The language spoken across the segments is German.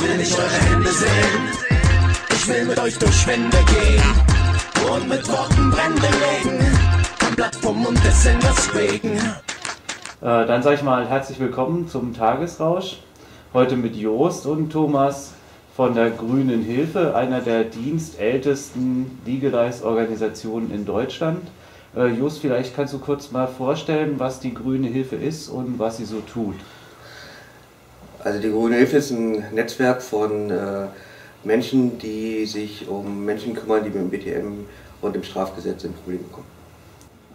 Ich will nicht eure Hände sehen. Ich will mit euch durch Wände gehen und mit Worten Brände legen. Ein Blatt vom Mund des Senders wegen. Äh, dann sage ich mal herzlich willkommen zum Tagesrausch. Heute mit Jost und Thomas von der Grünen Hilfe, einer der dienstältesten Legalize-Organisationen in Deutschland. Äh, Jost, vielleicht kannst du kurz mal vorstellen, was die Grüne Hilfe ist und was sie so tut. Also die Grüne Hilfe ist ein Netzwerk von äh, Menschen, die sich um Menschen kümmern, die mit dem BTM und dem Strafgesetz in Probleme kommen.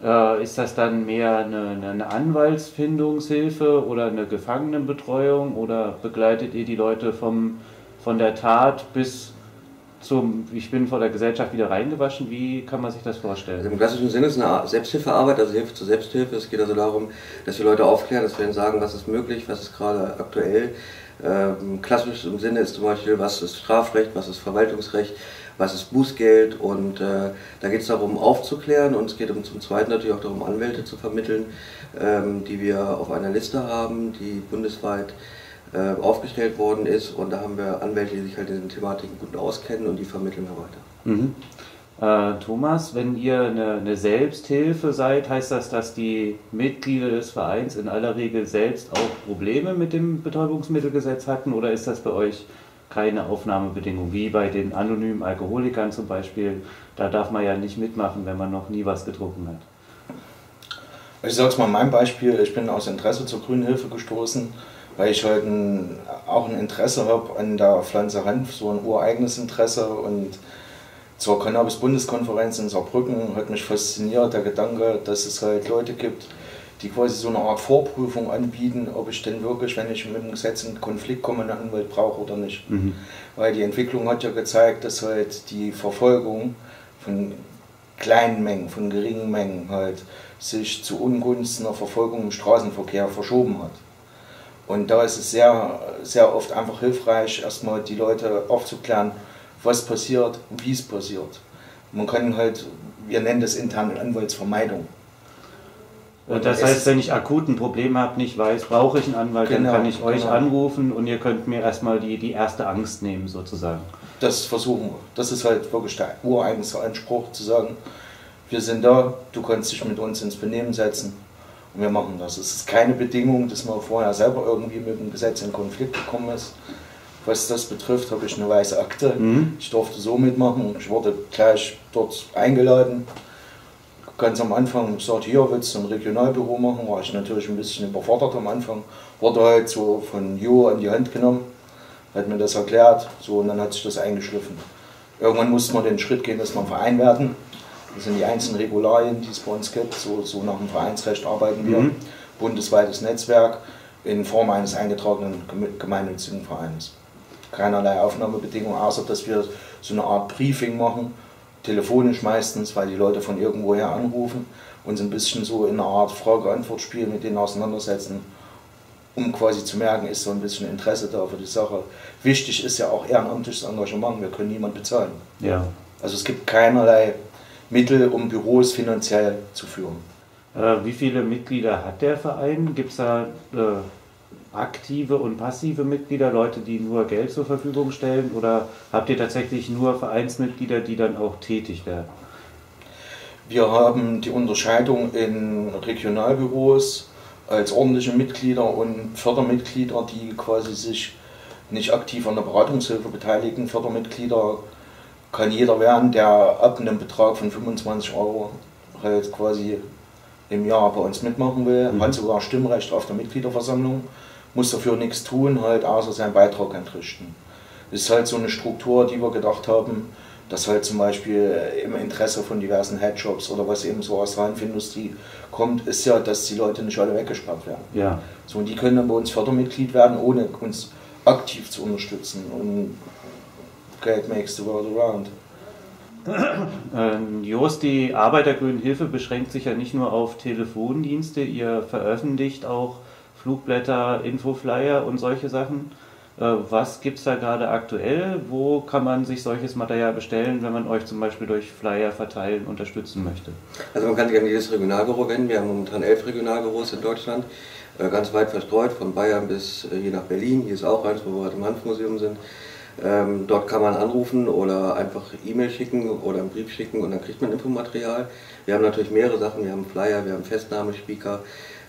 Äh, ist das dann mehr eine, eine Anwaltsfindungshilfe oder eine Gefangenenbetreuung oder begleitet ihr die Leute vom, von der Tat bis zum, ich bin vor der Gesellschaft wieder reingewaschen? Wie kann man sich das vorstellen? Also Im klassischen Sinne ist es eine Selbsthilfearbeit, also Hilfe zur Selbsthilfe. Es geht also darum, dass wir Leute aufklären, dass wir ihnen sagen, was ist möglich, was ist gerade aktuell. Ähm, klassisch im Sinne ist zum Beispiel, was ist Strafrecht, was ist Verwaltungsrecht, was ist Bußgeld und äh, da geht es darum aufzuklären und es geht um, zum Zweiten natürlich auch darum, Anwälte zu vermitteln, ähm, die wir auf einer Liste haben, die bundesweit äh, aufgestellt worden ist und da haben wir Anwälte, die sich halt in den Thematiken gut auskennen und die vermitteln wir weiter. Mhm. Äh, Thomas, wenn ihr eine, eine, Selbsthilfe seid, heißt das, dass die Mitglieder des Vereins in aller Regel selbst auch Probleme mit dem Betäubungsmittelgesetz hatten oder ist das bei euch keine Aufnahmebedingung, wie bei den anonymen Alkoholikern zum Beispiel. Da darf man ja nicht mitmachen, wenn man noch nie was getrunken hat. Ich sage es mal mein Beispiel, ich bin aus Interesse zur Grünen Hilfe gestoßen, weil ich halt ein, auch ein Interesse habe an der Pflanze Hanf, so ein ureigenes Interesse und zur Cannabis-Bundeskonferenz in Saarbrücken hat mich fasziniert der Gedanke, dass es halt Leute gibt, die quasi so eine Art Vorprüfung anbieten, ob ich denn wirklich, wenn ich mit dem Gesetz in Konflikt komme, einen Anwalt brauche oder nicht. Mhm. Weil die Entwicklung hat ja gezeigt, dass halt die Verfolgung von kleinen Mengen, von geringen Mengen halt sich zu Ungunsten der Verfolgung im Straßenverkehr verschoben hat. Und da ist es sehr, sehr oft einfach hilfreich, erstmal die Leute aufzuklären, was passiert und wie es passiert. Man kann halt, wir nennen das interne Anwaltsvermeidung. Und das heißt, wenn ich akut ein Problem habe, nicht weiß, brauche ich einen Anwalt, genau, dann kann ich euch genau. anrufen und ihr könnt mir erstmal die, die erste Angst nehmen, sozusagen. Das versuchen wir. Das ist halt wirklich der ureigenste Anspruch, zu sagen, wir sind da, du kannst dich mit uns ins Benehmen setzen wir machen das. Es ist keine Bedingung, dass man vorher selber irgendwie mit dem Gesetz in Konflikt gekommen ist. Was das betrifft, habe ich eine weiße Akte. Mhm. Ich durfte so mitmachen. Ich wurde gleich dort eingeladen ganz am Anfang gesagt, hier willst du ein Regionalbüro machen, war ich natürlich ein bisschen überfordert am Anfang. Wurde halt so von Jo an die Hand genommen, hat mir das erklärt, so und dann hat sich das eingeschliffen. Irgendwann musste man den Schritt gehen, dass ein Verein werden. Das sind die einzelnen Regularien, die es bei uns gibt. So, so nach dem Vereinsrecht arbeiten wir. Mhm. Bundesweites Netzwerk in Form eines eingetragenen gemeinnützigen Vereins. Keinerlei Aufnahmebedingungen, außer dass wir so eine Art Briefing machen telefonisch meistens, weil die Leute von irgendwoher anrufen und so ein bisschen so in einer Art Frage-Antwort-Spiel mit denen auseinandersetzen, um quasi zu merken, ist so ein bisschen Interesse da für die Sache. Wichtig ist ja auch ehrenamtliches Engagement, wir können niemand bezahlen. Ja. Also es gibt keinerlei Mittel, um Büros finanziell zu führen. Äh, wie viele Mitglieder hat der Verein? Gibt es da äh, aktive und passive Mitglieder, Leute, die nur Geld zur Verfügung stellen? Oder habt ihr tatsächlich nur Vereinsmitglieder, die dann auch tätig werden? Wir haben die Unterscheidung in Regionalbüros als ordentliche Mitglieder und Fördermitglieder, die quasi sich nicht aktiv an der Beratungshilfe beteiligen. Fördermitglieder kann jeder werden, der ab einem Betrag von 25 Euro halt quasi im Jahr bei uns mitmachen will, mhm. hat sogar Stimmrecht auf der Mitgliederversammlung muss dafür nichts tun, halt außer seinen Beitrag entrichten. Das ist halt so eine Struktur, die wir gedacht haben, dass halt zum Beispiel im Interesse von diversen Headshops oder was eben so aus der Hanfindustrie kommt, ist ja, dass die Leute nicht alle weggesperrt werden. Ja. So, und die können dann bei uns Fördermitglied werden, ohne uns aktiv zu unterstützen. Und Geld makes the world around. Ähm, Jost, die Arbeit der Grünen Hilfe beschränkt sich ja nicht nur auf Telefondienste, ihr veröffentlicht auch Flugblätter, Infoflyer und solche Sachen. Äh, was gibt es da gerade aktuell? Wo kann man sich solches Material bestellen, wenn man euch zum Beispiel durch Flyer verteilen unterstützen möchte? Also man kann sich an jedes Regionalbüro wenden. Wir haben momentan elf Regionalbüros in Deutschland. äh, ganz weit verstreut, von Bayern bis äh, je nach Berlin. Hier ist auch eins, wo wir gerade im Hanfmuseum sind. Ähm, dort kann man anrufen oder einfach E-Mail schicken oder einen Brief schicken und dann kriegt man Infomaterial. Wir haben natürlich mehrere Sachen, wir haben Flyer, wir haben Festnahmespeaker,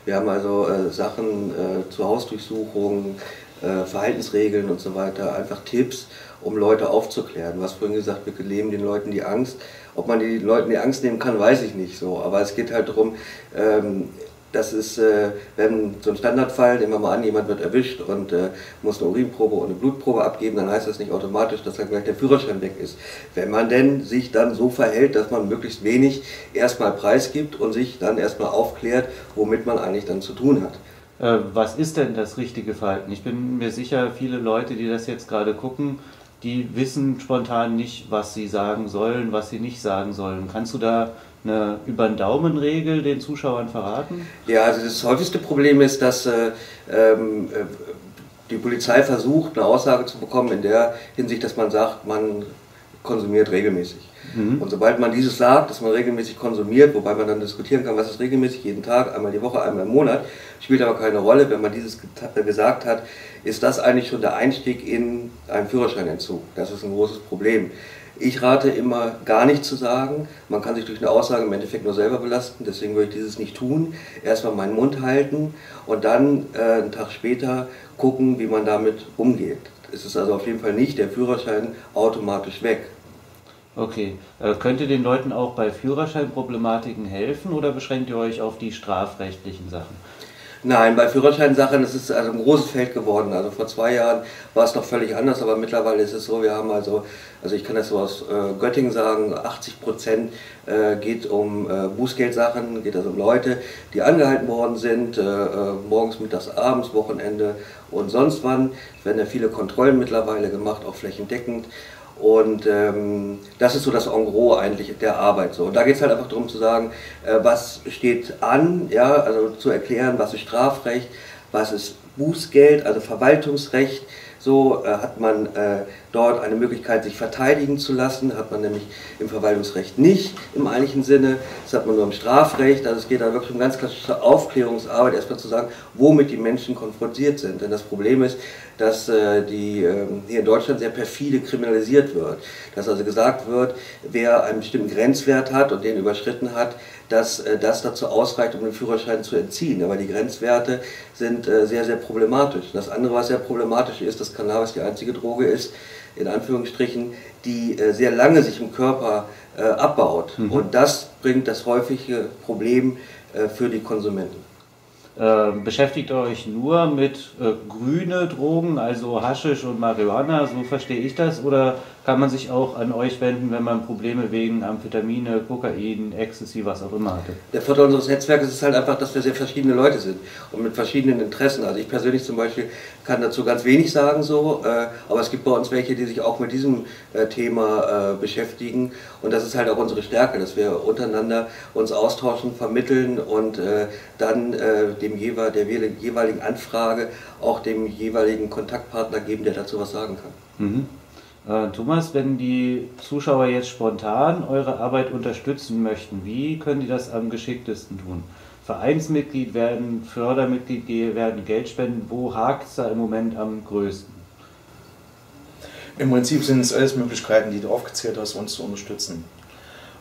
wir haben also äh, Sachen äh, zur Hausdurchsuchung, äh, Verhaltensregeln und so weiter, einfach Tipps, um Leute aufzuklären. Was vorhin gesagt, wir leben den Leuten die Angst. Ob man den Leuten die Angst nehmen kann, weiß ich nicht so. Aber es geht halt darum, ähm, das ist, äh, wenn so ein Standardfall, nehmen wir mal an, jemand wird erwischt und äh, muss eine Urinprobe und eine Blutprobe abgeben, dann heißt das nicht automatisch, dass dann gleich der Führerschein weg ist. Wenn man denn sich dann so verhält, dass man möglichst wenig erstmal preisgibt und sich dann erstmal aufklärt, womit man eigentlich dann zu tun hat. Äh, was ist denn das richtige Verhalten? Ich bin mir sicher, viele Leute, die das jetzt gerade gucken, die wissen spontan nicht, was sie sagen sollen, was sie nicht sagen sollen. Kannst du da eine über den Daumen-Regel den Zuschauern verraten? Ja, also das häufigste Problem ist, dass äh, ähm, äh, die Polizei versucht, eine Aussage zu bekommen in der Hinsicht, dass man sagt, man konsumiert regelmäßig. Mhm. Und sobald man dieses sagt, dass man regelmäßig konsumiert, wobei man dann diskutieren kann, was ist regelmäßig, jeden Tag, einmal die Woche, einmal im Monat, spielt aber keine Rolle. Wenn man dieses gesagt hat, ist das eigentlich schon der Einstieg in einen Führerscheinentzug. Das ist ein großes Problem. Ich rate immer, gar nichts zu sagen. Man kann sich durch eine Aussage im Endeffekt nur selber belasten, deswegen würde ich dieses nicht tun. Erstmal meinen Mund halten und dann äh, einen Tag später gucken, wie man damit umgeht. Es ist also auf jeden Fall nicht der Führerschein automatisch weg. Okay. Äh, könnt ihr den Leuten auch bei Führerscheinproblematiken helfen oder beschränkt ihr euch auf die strafrechtlichen Sachen? Nein, bei Führerscheinsachen ist es also ein großes Feld geworden. Also vor zwei Jahren war es noch völlig anders, aber mittlerweile ist es so, wir haben also, also ich kann das so aus äh, Göttingen sagen, 80 Prozent äh, geht um äh, Bußgeldsachen, geht also um Leute, die angehalten worden sind, äh, äh, morgens, mittags, abends, Wochenende und sonst wann. Es werden ja viele Kontrollen mittlerweile gemacht, auch flächendeckend. Und ähm, das ist so das En gros eigentlich der Arbeit. So. Und da geht es halt einfach darum zu sagen, äh, was steht an, ja, also zu erklären, was ist Strafrecht, was ist Bußgeld, also Verwaltungsrecht, so äh, hat man äh, dort eine Möglichkeit, sich verteidigen zu lassen, hat man nämlich im Verwaltungsrecht nicht im eigentlichen Sinne, das hat man nur im Strafrecht, also es geht da wirklich um ganz klassische Aufklärungsarbeit, erstmal zu sagen, womit die Menschen konfrontiert sind. Denn das Problem ist, dass äh, die äh, hier in Deutschland sehr perfide kriminalisiert wird. Dass also gesagt wird, wer einen bestimmten Grenzwert hat und den überschritten hat, dass äh, das dazu ausreicht, um den Führerschein zu entziehen. Aber die Grenzwerte sind äh, sehr, sehr problematisch. Das andere, was sehr problematisch ist, dass Cannabis die einzige Droge ist, in Anführungsstrichen, die äh, sehr lange sich im Körper äh, abbaut. Mhm. Und das bringt das häufige Problem äh, für die Konsumenten. Äh, beschäftigt euch nur mit äh, grüne Drogen, also Haschisch und Marihuana, so verstehe ich das, oder kann man sich auch an euch wenden, wenn man Probleme wegen Amphetamine, Kokain, Ecstasy, was auch immer hatte. Der Vorteil unseres Netzwerkes ist halt einfach, dass wir sehr verschiedene Leute sind und mit verschiedenen Interessen. Also ich persönlich zum Beispiel kann dazu ganz wenig sagen, so, äh, aber es gibt bei uns welche, die sich auch mit diesem äh, Thema äh, beschäftigen und das ist halt auch unsere Stärke, dass wir untereinander uns austauschen, vermitteln und äh, dann äh, dem jeweil, der jeweiligen Anfrage auch dem jeweiligen Kontaktpartner geben, der dazu was sagen kann. Mhm. Äh, Thomas, wenn die Zuschauer jetzt spontan eure Arbeit unterstützen möchten, wie können die das am geschicktesten tun? Vereinsmitglied werden, Fördermitglied werden, Geld spenden, wo hakt es da im Moment am größten? Im Prinzip sind es alles Möglichkeiten, die du aufgezählt hast, uns zu unterstützen.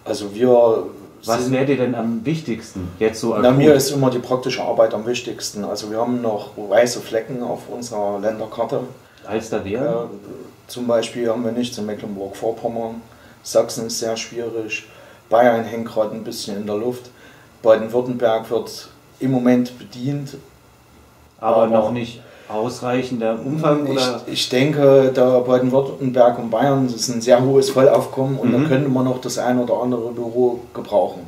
Also wir was wäre dir denn am wichtigsten jetzt so Na, mir ist immer die praktische Arbeit am wichtigsten. Also wir haben noch weiße Flecken auf unserer Länderkarte. Als da wäre? Äh, zum Beispiel haben wir nichts in Mecklenburg-Vorpommern. Sachsen ist sehr schwierig. Bayern hängt gerade ein bisschen in der Luft. Baden-Württemberg wird im Moment bedient. Aber, aber noch nicht ausreichender Umfang? Ich, ich denke, da Baden-Württemberg und Bayern ist ein sehr hohes Vollaufkommen und mhm. da könnte man noch das ein oder andere Büro gebrauchen.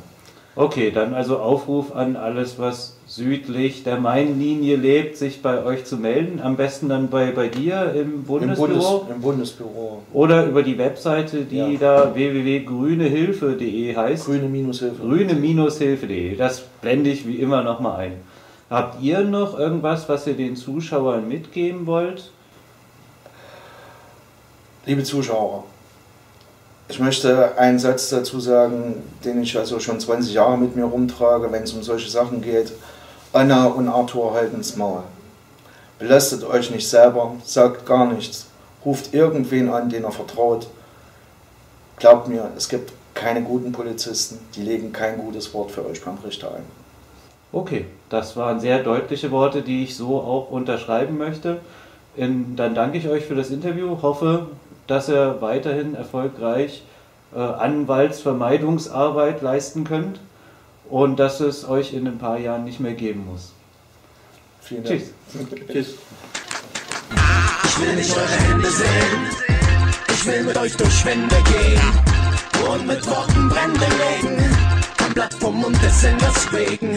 Okay, dann also Aufruf an alles, was südlich der Mainlinie lebt, sich bei euch zu melden. Am besten dann bei, bei dir im Bundesbüro. Im, Bundes, im Bundesbüro. Oder über die Webseite, die ja. da www.grünehilfe.de heißt. Grüne-Hilfe. Grüne-Hilfe.de. Das blende ich wie immer nochmal ein. Habt ihr noch irgendwas, was ihr den Zuschauern mitgeben wollt? Liebe Zuschauer, ich möchte einen Satz dazu sagen, den ich also schon 20 Jahre mit mir rumtrage, wenn es um solche Sachen geht. Anna und Arthur halten's Maul. Belastet euch nicht selber, sagt gar nichts, ruft irgendwen an, den ihr vertraut. Glaubt mir, es gibt keine guten Polizisten, die legen kein gutes Wort für euch beim Richter ein. Okay, das waren sehr deutliche Worte, die ich so auch unterschreiben möchte. In, dann danke ich euch für das Interview, hoffe, dass ihr weiterhin erfolgreich äh, Anwaltsvermeidungsarbeit leisten könnt und dass es euch in ein paar Jahren nicht mehr geben muss. Vielen Dank. Tschüss. Tschüss. Ich will nicht eure Hände sehen. Ich will mit euch durch Wände gehen und mit Worten Brände legen. Ein Blatt vom Mund des Singers wegen.